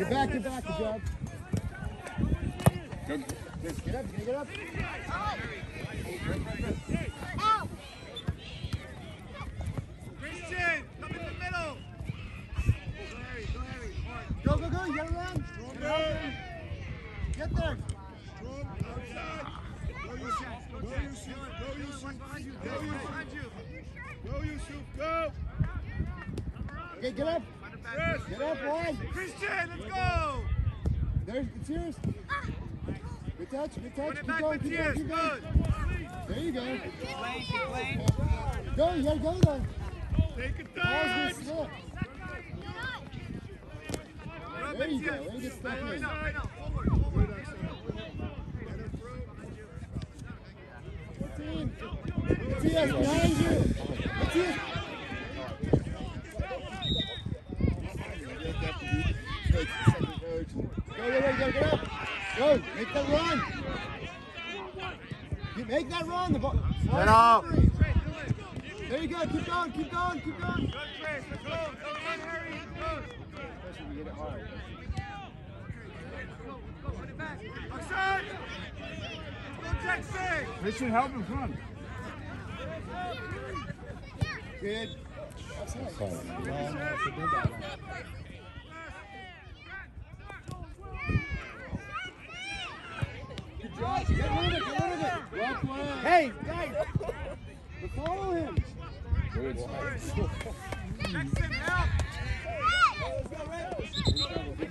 Get back, get back, good job. Go, get up, get up. Christian, come in the middle. Go go Go, go, go, you gotta run. Get there. Go Yusuf, go Yusuf, go Yusuf, go Yusuf. Go Yusuf, go. Okay, get up. Yes. Get up, one. Christian, let's go. There's, it's yours. Good touch, good touch. Run it Keep back, going, keep going, keep going. good. There you go. Playing, keep. Go, you gotta go though. Take a Ball's touch. There you go. There you get stuck Right in. now, right now. Forward, forward. 14. Matthias, behind you. Matthias. Go, go, go, go, get up. Go, make that run. You make that run. The ball. Get up. There you go. Keep going, keep going, keep going. Good, Chris. Let's go. Let's go, Harry. Good. Run it back. Action. Go, Jackson. Christian, help him, come on. Good. Good job. Get rid of it, get rid of it. Well played. Hey, guys. Follow him. Jackson.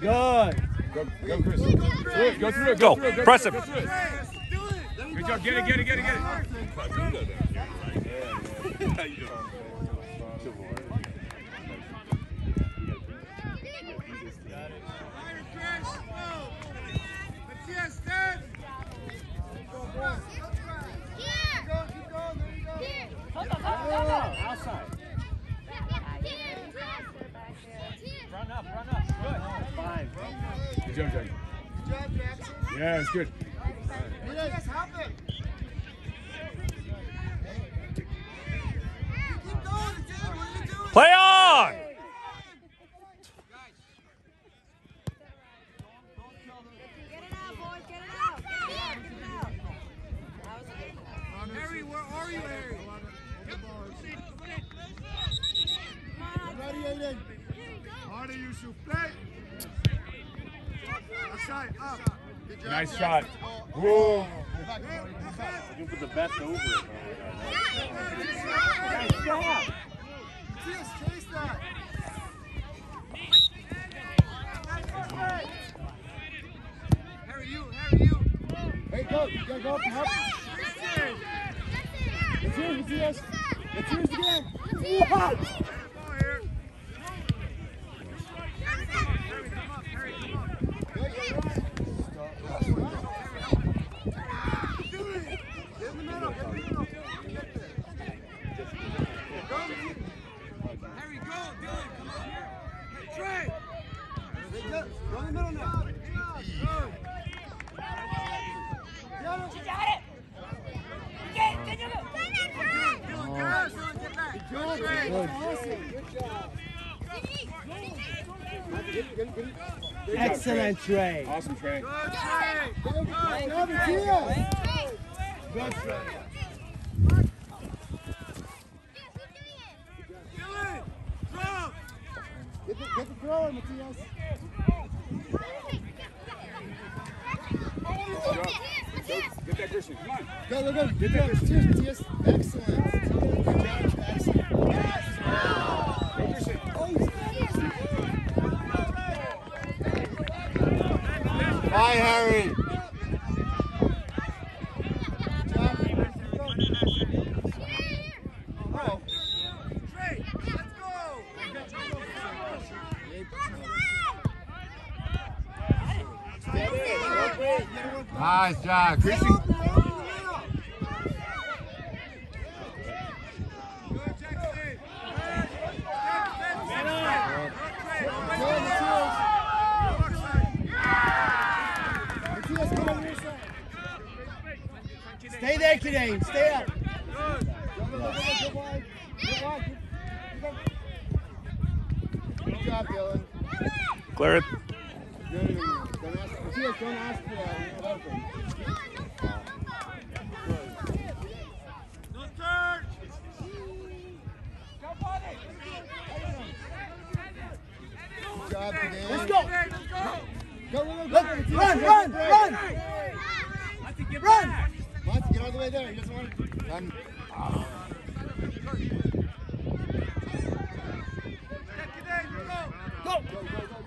Good. Go, go, Chris. Through go through it, Go. through Press him. it, go through it. Chris, do it. Good job, get it, get it, get it, get it. Fire, Chris. Go. Matthias, stand. Go, keep going. There you go. Outside. Run up, run up. Good. Five. Good job, Jack. Good job, Jackson. Yeah, it's good. Matthias, help it. Keep going, dude. What are you doing? Play on! Harry, where are you, Harry? Ready, Aiden. Harder, Yusuf. Play. Outside, up. Good job, Nice Jackson. shot. Whoa. You put the best over it. Matthias, chase that. Harry, you, Harry, you. Hey, go. You gotta go up and help. Christian. It's yours, Matthias. It's yours again. Go here. Harry, come on. Harry, come up. Harry, come up. Do it. Get in the middle. Get in the middle. Get there. Go. Harry, go. Dylan, come on here. Trey. Go in the middle now. Good. Dylan, guys. Dylan, get back. Good, Excellent, Trey. Awesome, Trey. Good, Trey. Good job, Good, Trey. Get the, get the thrower, Matthias. Get that Christian, come on. Go, go, go. Get that. Cheers, Matthias. Excellent. Good job. Excellent. Go, Christian. Bye, Harry. Nice job. Christian. Good, Jackson. Good, Matthias. Matthias, get on your side. Stay there, Kinane. Stay up. Good job, Dylan. Clear it. No, no, no, no. Don't ask. Don't ask for that. You're not open. No turn. Good job, today. Let's go. Let's go. Go, go, go, go. Look, Matthias. run, Go, run, go. run. Let's get Run. Back. Monty, get all the way there. He doesn't want to. Run. Go. Go, go, go.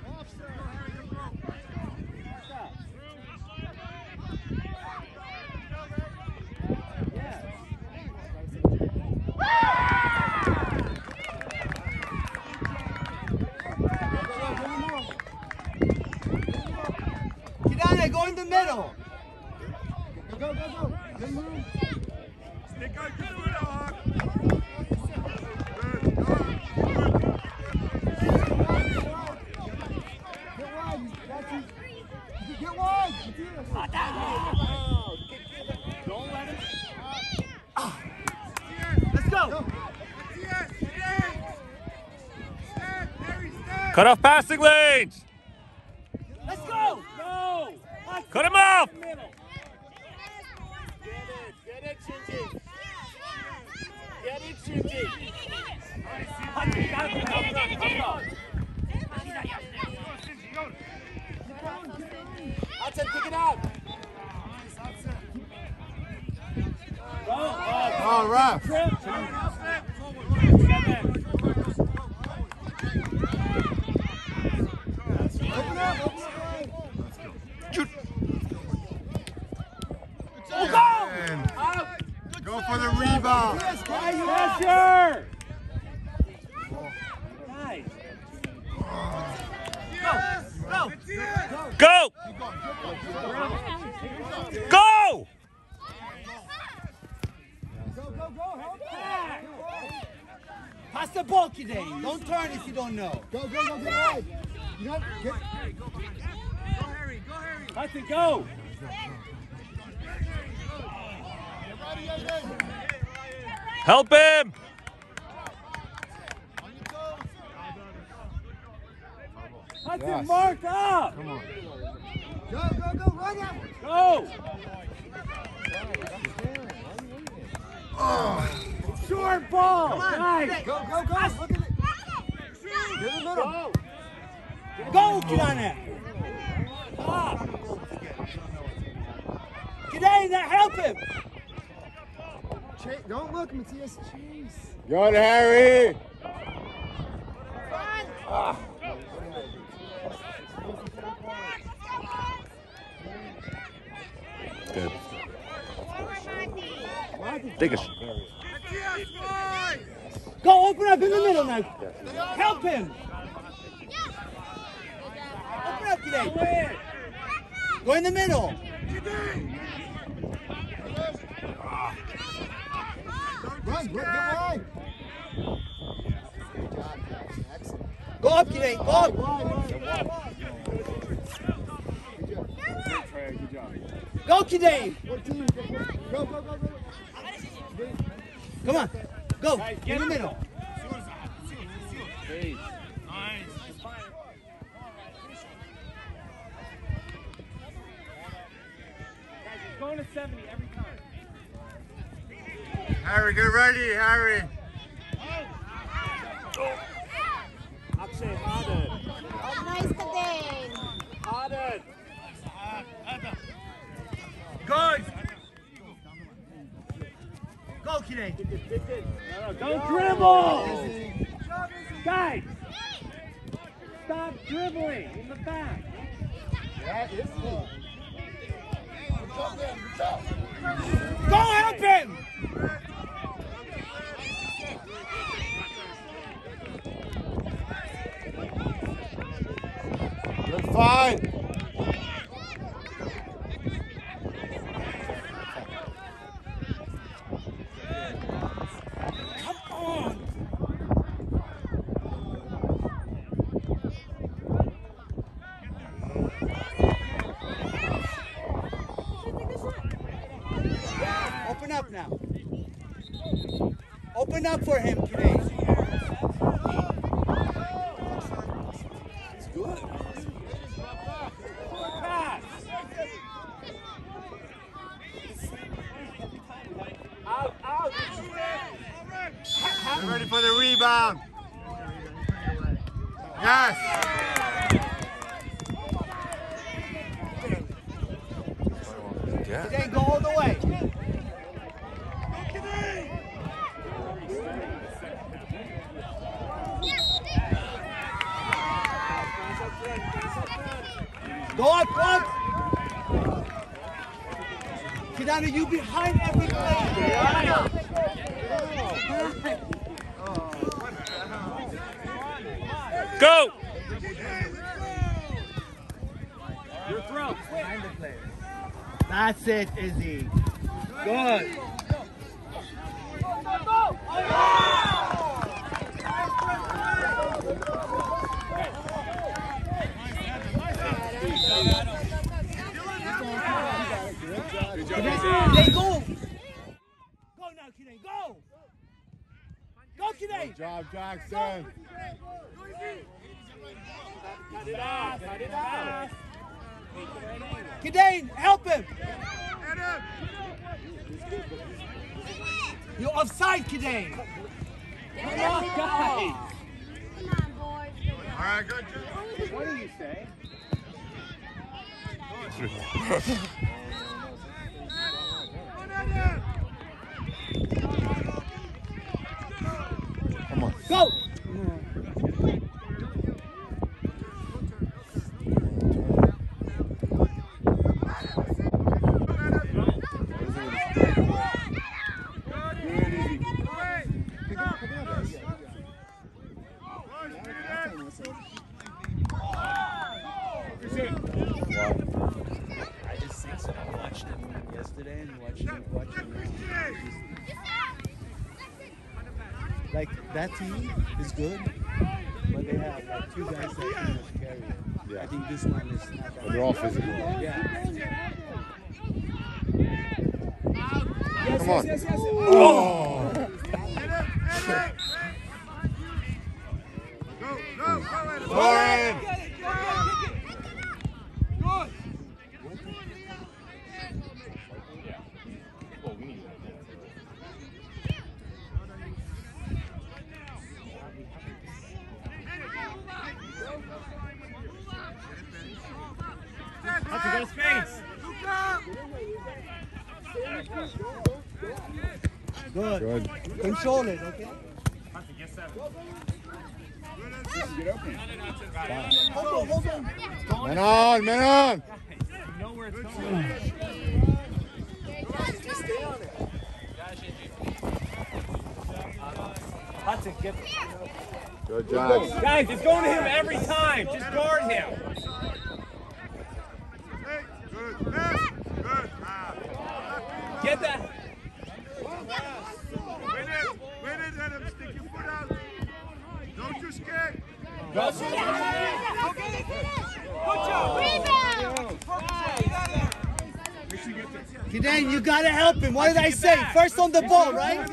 Get down there. Go in the middle. Go, go, go, go. Good move. Stick out your foot, Hawk. Get wide. That's it. Get wide. Matthias. Don't let him. Let's go. Go. Yes, stand. Stand, Harry, stand. Cut off passing lanes. Let's go. No. Cut him off. Get it. Get it, Shinji. Get it, Shinji. Hudson, kick it out. Go. Oh, Oh, rough. trip. Open up. Open up. Out. Go for the rebound. Yes, guy, you Pressure. Nice. Go. Go. Go. Go, go, go. Help. Pass the ball, Kidane. Don't turn if you don't know. Go, go, go. Get wide. You know, get. Go, Harry, go, Harry. Hudson, go. Help him. Hudson, Yes. mark up. Come on. Go, go, go. Run out. Go. Short ball. Nice. Go, go, go. Look at it. Get in the middle. Go. Go, get ah. on there. Stop. Kidane, now help him. Cha- Don't look, Matthias. Jeez. Good, Harry. Take a. sh- Go, open up in the middle now. Help him. Open up, Kidane. Go in the middle. Run. Get wide. Good job, guys. Excellent. Go up, Kidane. Go up. Go, Kidane. Go, go, go, go. Come on. Go. Guys, In get the him. middle. Please. Guys, he's going to 70 every time. Harry, get ready, Harry. Akshay, Harden. Nice today. Harden. Good. Go, Kidane. No, no, don't dribble. Guys, stop dribbling in the back. That is cool. Go help him. Good fight. Come on. Open up now. Open up for him today. rebound. Yes. Yeah. Today, go all the way. Go up, go up. Kidana, you behind every. Go! Your throw. Behind the player. That's it, Izzy. Good. Good job, Kidane, go. Go now, Kidane, go. Go, Kidane. Good job, Jackson. Cut it off. Cut it off. Kidane, help him. You're offside, Kidane. Come on, guys. Come on, boys. All right, good. good. What do you say? Go. I just think so. I watched him yesterday and watched him watch him now. Like that team is good, but they have like two guys that can just carry it. Yeah. I think this one is not that. They're all physical. Yeah. Come on. Yes, yes, yes. Oh. Let's space. Good. Good. Control it, okay? Get open. Hold on, hold on. Man on, man on. know where it's going. Hudson, get Good job. Guys, it's going to him every time. Just guard him. Go. You gotta help him. What did I say? First on the ball, right?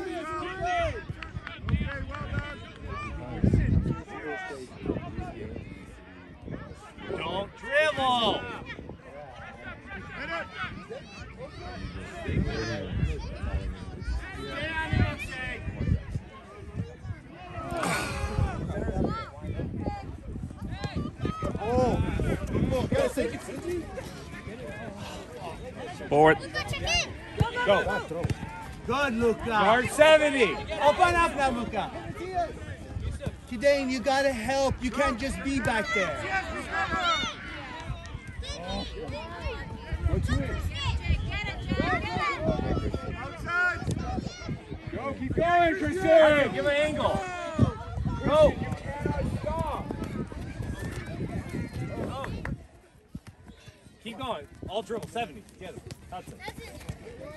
Don't dribble. Forward. Go. Good, Luca. Guard 70. Open up now, Luca. Kidane, you gotta help. You can't just be back there. Go, keep going, Okay, Christian. give an angle. Go. Keep going. All dribble 70 together. Hudson.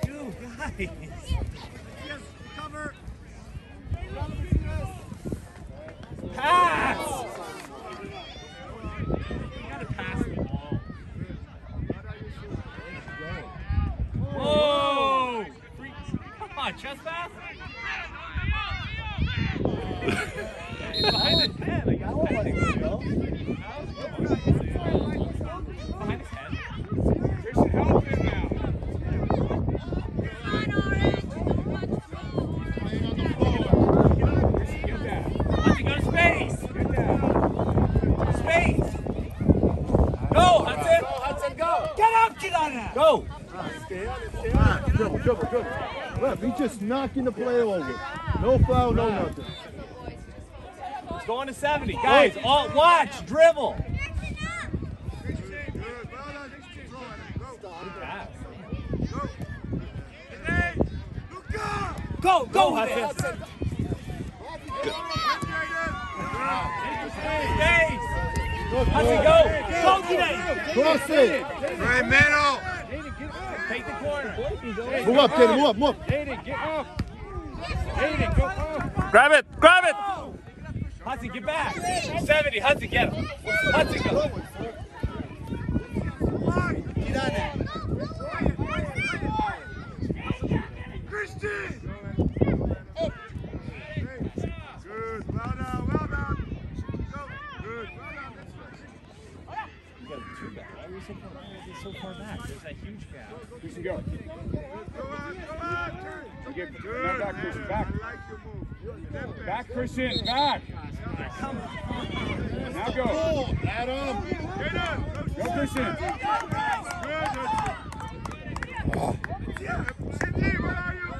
You guys. Pass. You gotta pass the ball. Whoa. Free- Come on, chest pass. Behind his head. I got behind his behind his head. Christian, help him now. Get that. dribble, dribble. Left, he's just knocking the player over. No foul, no nothing. It's going to 70. Guys, oh. all, watch, dribble. Go, go, Hudson. Space. Hudson, go. Go today. Cross it. Right middle. Take the corner. Move up, Kaden, move up, move up. Aiden, get off. Aiden, go off. Grab it. Grab it. Hudson, get back. 70. Hudson, get him. Hudson, go. Get on that. Christian. Good. Well done. Well done. Go. Good. Well done. You got two back. Why are we so far, why are we so far back? There's that huge gap. Christian, go. Go on. Go on. Turn. You get, Good. now back, Christian, back. I like your move. Back, Christian, back. Now go. Adam. Get on. Go, Christian. Good. Sydney, where are you?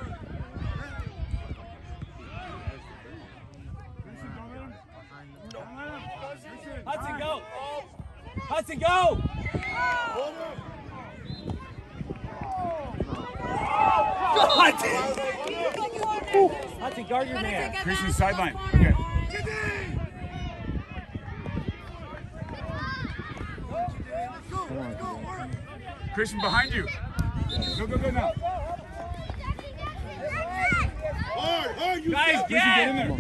Hudson, go. Hudson, go. Hudson. Hudson, guard your man. Christian, sideline. Okay. Christian, behind you. Go, go, go now. Hard, hard, you Guys, got get in there. Go,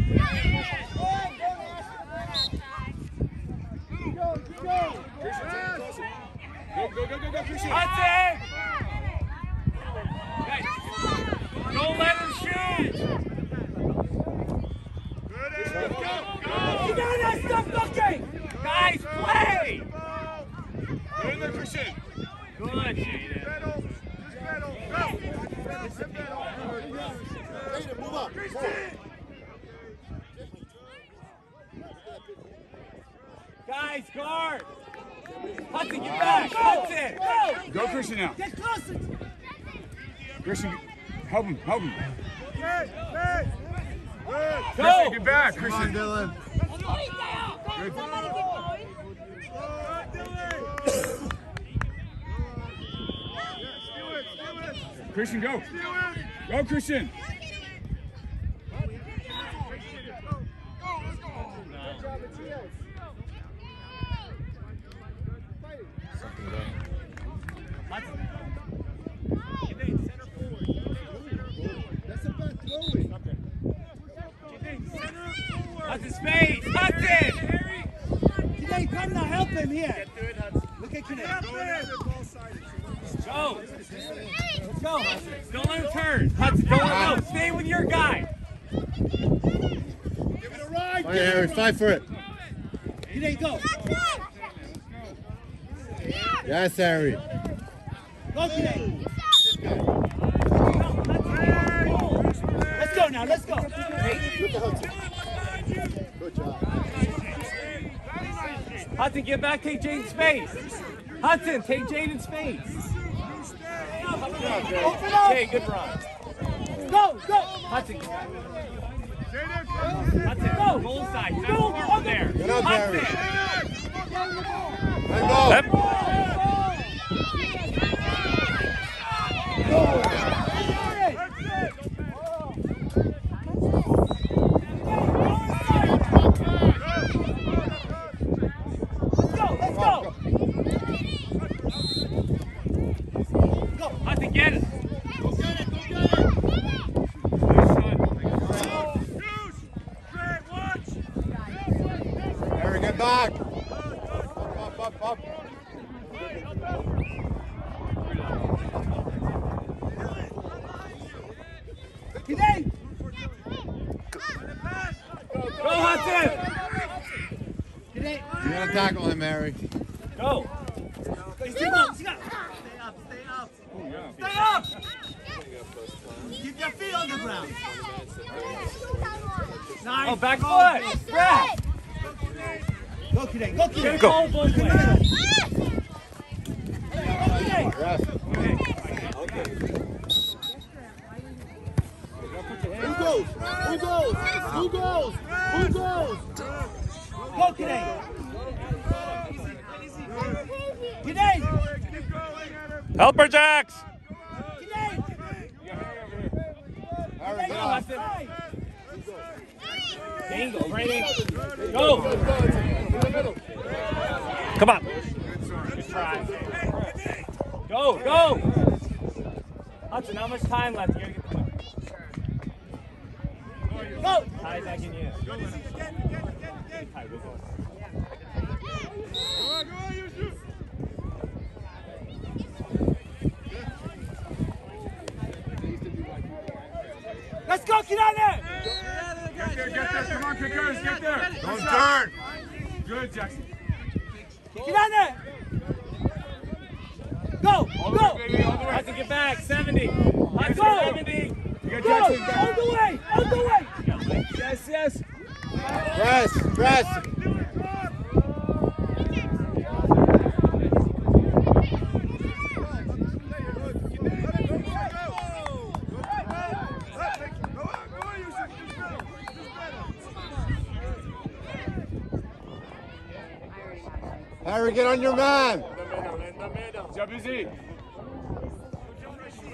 go, go, go, go, Christian. Hudson. Don't let him shoot. You got that stuff looking. Guys, play. There, Christian. Good, Jaden. Just pedal. Go. Move up. Guys, guard. Hudson, get back. Hudson, go. Go, Christian, now. Get closer. Christian, help him, help him. Hey, hey. Good. Go. Christian, get back, Come on, Christian. Dylan. Good, Dylan. Yes, do it. Do it. Christian, go. Go, Christian. That's a bad throwing. Hudson, space. Hudson. Kinay, come now. Help him here. Look at Kinay. Go. Let's go, Hudson. Don't let him turn. Hudson, don't let him. Go. Stay with your guy. Give it a ride, All right, Harry, fight for it. Kinay, go. Yes, Harry. Go, Kinay. Let's go now. Let's go. Hey, Good job. Hudson, get back. Take Jaden's space. Hudson, take Jaden's space. Okay, good run. Go, go. Hudson. Hudson, go. Goal side. Go over there. Get up, Harry. Hudson. Let go. Yep. Let's go, let's go. Go, Hudson, get it. Harry, get back. Up, up, up. Kinay. Go, Hudson. Kinay. You gotta tackle him, Harry. Go. Stay up, stay up. Stay up, stay up. Keep your feet on the ground. Nice. Oh, back foot. Brad. Go, Kinay. Go, Kinay. Go. Go, both ways. Go, Kinay. Yes. goes? Who goes? Who goes? Who goes? Go, Kinane. Kinane. Help her, Jax. Go. The. Come on. Go, go! Hudson, how much time left? You gotta get Go. Ty back in you. Ty, go, go. Let's go, Kinane. Get there, get there. Come on, kickers, get there. Don't turn. Good, Jackson. Kinane. Go. All the Go. way, baby, all the way. Hudson, get back. 70. Hudson, Go. 70. You got Go. Jackson All back. the way. All the way. Yes, yes. Press, press. Harry, get on your man. Job easy.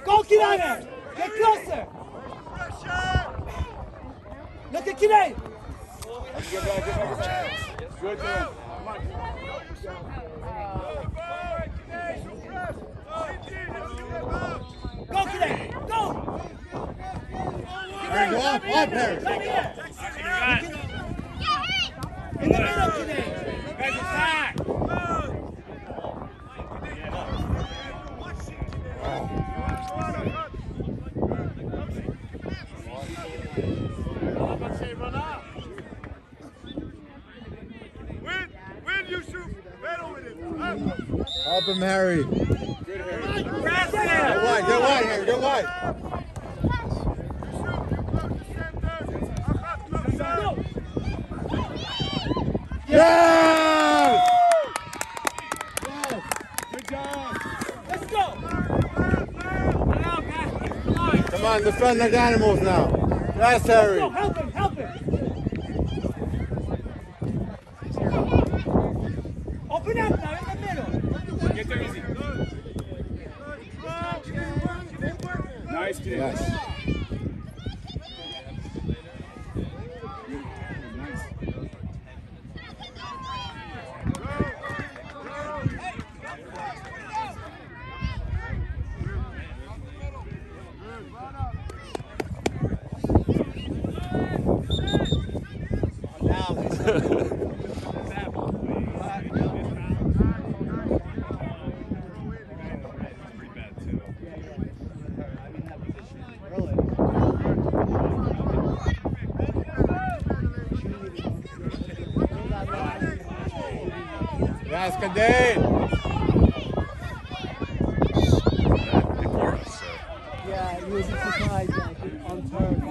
Go, Kinane. Get closer. Look at Kinane. Get back, get back. Good, Dylan. Come on. Go, Kinane. Go. Harry, go up, up, Harry. Right here. Hudson, you got it. In the middle, Kinane. Guys, attack. Help him, Harry. Press Get him. wide, get wide, Harry, get wide. Go. Yes! Good job. Go. Come on, defend like animals now. Yes, Harry. Go. Help him. Help him. Open up now in the middle. Get there easy. Nice, kid. Yes. Nice. Yes, Kadane. Before us, so. Yeah, you would be surprised like, on turn.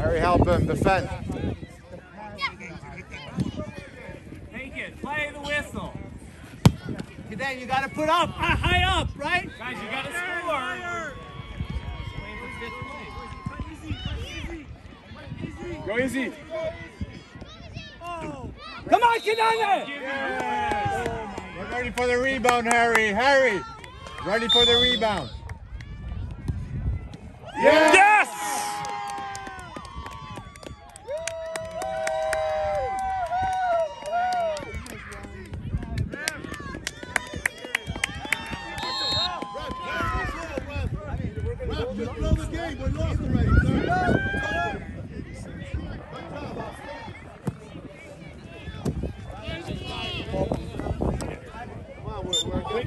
Harry, help him, defend. Take it. Play the whistle. Kinane, you gotta put up. Ah, high up, right? Guys, you gotta score. Go easy. Come on, Kinane. Get ready for the rebound, Harry. Harry, ready for the rebound. Yes! Quick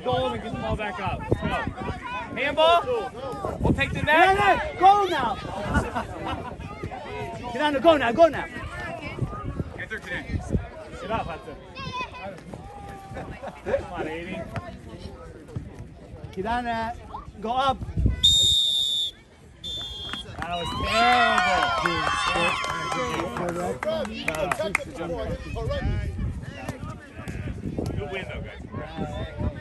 goal and get the ball back up. Let's go. Handball. We'll take the net. Kinane, go now. Kinane, go now. Go now. Get there, kid. Get up, Hudson. Come on, 80. Kinane, go up. That was terrible. Good win, though, guys.